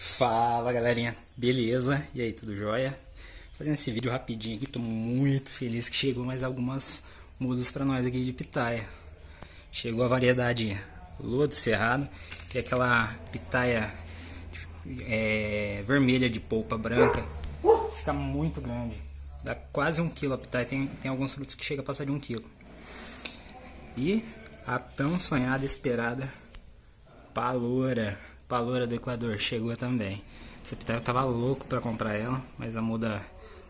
Fala galerinha, beleza? E aí, tudo jóia? Fazendo esse vídeo rapidinho aqui, tô muito feliz que chegou mais algumas mudas para nós aqui de pitaia. Chegou a variedade Lua do Cerrado, que é aquela pitaia é, vermelha de polpa branca. Fica muito grande, dá quase um quilo a pitaia, tem, tem alguns frutos que chega a passar de um quilo. E a tão sonhada, esperada paloura Paloura do Equador chegou também. Essa pitaia eu tava louco para comprar ela, mas a muda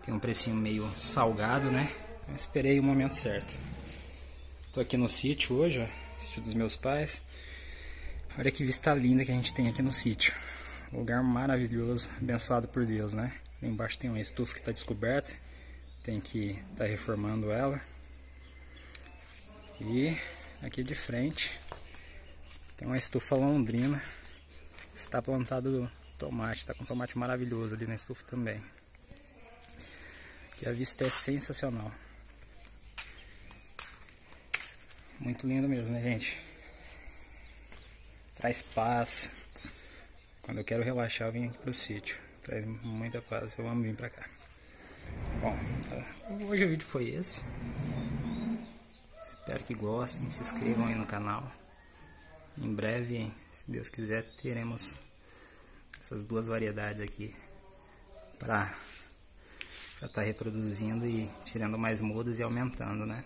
tem um precinho meio salgado, né? Então esperei o momento certo. Tô aqui no sítio hoje, ó, sítio dos meus pais. Olha que vista linda que a gente tem aqui no sítio. Lugar maravilhoso, abençoado por Deus, né? Lá embaixo tem uma estufa que está descoberta, tem que estar tá reformando ela. E aqui de frente tem uma estufa londrina Está plantado tomate, está com tomate maravilhoso ali na estufa também. E a vista é sensacional. Muito lindo mesmo, né, gente? Traz paz. Quando eu quero relaxar, eu venho aqui pro sítio. Traz muita paz, eu amo vir pra cá. Bom, hoje o vídeo foi esse. Espero que gostem, se inscrevam aí no canal. Em breve, se Deus quiser, teremos essas duas variedades aqui para já estar tá reproduzindo e tirando mais mudas e aumentando, né?